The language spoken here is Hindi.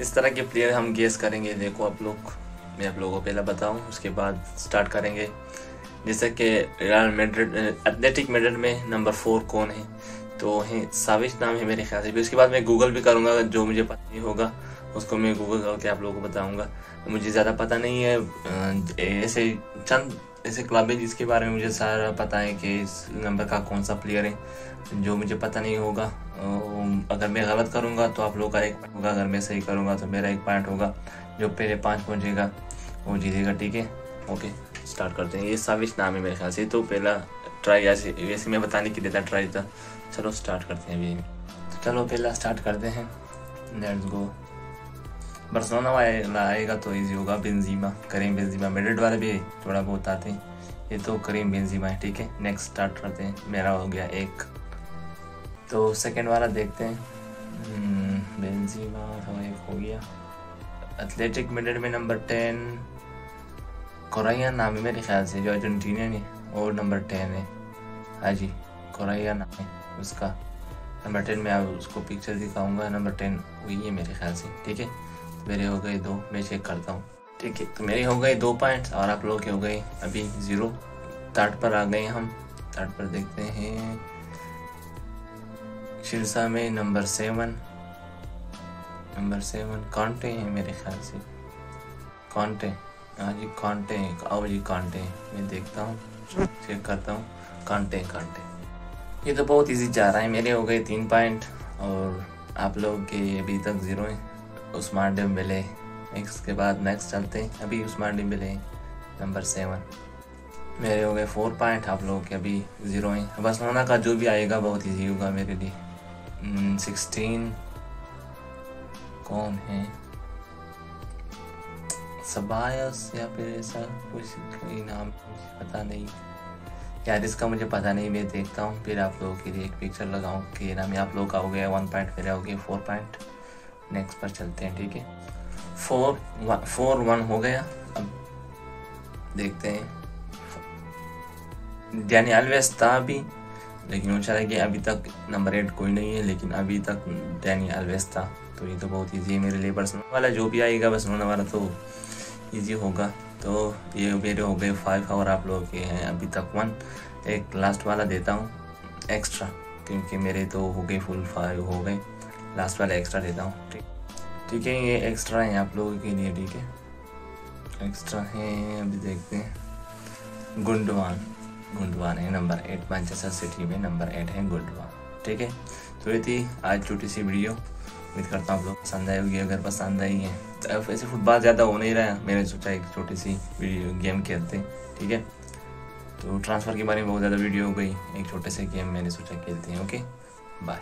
इस तरह के प्लेयर हम गेस करेंगे, देखो आप लोग। मैं आप लोगों को पहले बताऊँ, उसके बाद स्टार्ट करेंगे। जैसे कि रियल मेड्रिड एथलेटिक मेड्रिड में नंबर फोर कौन है? तो है साविश नाम है मेरे ख्याल से। भी उसके बाद मैं गूगल भी करूँगा, जो मुझे पता नहीं होगा। उसको मैं गूगल करके आप लोगों को बताऊँगा। मुझे ज़्यादा पता नहीं है ऐसे चंद, ऐसे क्लब है जिसके बारे में मुझे सारा पता है कि इस नंबर का कौन सा प्लेयर है, जो मुझे पता नहीं होगा। अगर मैं गलत करूँगा तो आप लोगों का एक पॉइंट होगा, अगर मैं सही करूँगा तो मेरा एक पॉइंट होगा, जो पहले पाँच पहुँचेगा, वो जीतेगा, ठीक है? ओके स्टार्ट करते हैं। ये साविश नाम है मेरे ख्याल से तो पहला ट्राई ऐसे वैसे मैं बताने के था ट्राई था। चलो स्टार्ट करते हैं अभी। तो चलो पहला स्टार्ट करते हैं। लेट्स गो बरसोना वाला आएगा तो ईजी होगा बेंजीमा करीम बेंजीमा मेडिट वाले भी थोड़ा बहुत आते हैं। ये तो करीम बेंजीमा है ठीक है? नेक्स्ट स्टार्ट करते हैं। मेरा हो गया एक। तो सेकंड वाला देखते हैं। बेंजीमा हम्म, तो एक हो गया। एथलेटिक मिनट में नंबर टेन कोरैया नाम है मेरे ख्याल से जो अर्जेंटीनियन है और नंबर टेन है। हाँ जी कोरैया नाम है उसका। नंबर टेन में आप उसको पिक्चर दिखाऊँगा। नंबर टेन वही है मेरे ख्याल से ठीक है? मेरे हो गए दो, मैं चेक करता हूँ। ठीक है तो मेरे हो गए दो पॉइंट्स और आप लोग के हो गए अभी ज़ीरो थर्ड पर आ गए हम। थर्ड पर देखते हैं। शिरसा में नंबर सेवन नंबर सेवन कांटे हैं मेरे ख्याल से। कांटे हाँ जी कांटे हैं, आओ जी कांटे मैं देखता हूँ चेक करता हूँ। कांटे कांटे ये तो बहुत इजी जा रहा है। मेरे हो गए तीन पॉइंट और आप लोग के अभी तक ज़ीरो हैं। उस्मान मिले। इसके बाद नेक्स्ट चलते हैं। अभी उस्मान मिले नंबर सेवन मेरे हो गए फोर पॉइंट आप लोगों के अभी ज़ीरो हैं। बस होना का जो भी आएगा बहुत ईजी होगा मेरे लिए। सिक्सटीन hmm, कौन है? सबायस या फिर ऐसा कुछ कोई नाम पता नहीं। यार इसका मुझे पता नहीं। मैं देखता हूँ। फिर आप लोगों के लिए एक पिक्चर लगाऊँ। कि नाम आप लोग का हो गया वन पॉइंट मेरा हो गया फोर पॉइंट नेक्स्ट पर चलते हैं, ठीक है? फोर वन फोर वन हो गया। अब देखते हैं। यानी अलवेज था अभी लेकिन वो चला कि अभी तक नंबर एट कोई नहीं है, लेकिन अभी तक डैनी अलवेज था तो ये तो बहुत ईजी है मेरे लिए पर्सनल वाला, जो भी आएगा बस उन्होंने वाला तो ईजी होगा। तो ये मेरे हो गए फाइव और आप लोगों के हैं अभी तक वन एक लास्ट वाला देता हूँ एक्स्ट्रा क्योंकि मेरे तो हो गए फुल फाइव हो गए। लास्ट वाला एक्स्ट्रा देता हूँ। ठीक ठीक है ये एक्स्ट्रा है आप लोगों के लिए, ठीक है? एक्स्ट्रा है, अभी देखते हैं। गुंडवान गुंडवान है नंबर एट मैनचेस्टर सिटी में नंबर एट है गुंडवान ठीक है? तो ये थी आज छोटी सी वीडियो उम्मीद करता हूँ आप लोग पसंद आई होगी। अगर पसंद आई है तो वैसे फुटबॉल ज़्यादा हो नहीं रहा है। मैंने सोचा एक छोटी सी वीडियो गेम खेलते ठीक है? तो ट्रांसफ़र के बारे में बहुत ज़्यादा वीडियो हो गई। एक छोटे से गेम मैंने सोचा खेलते हैं ओके बाय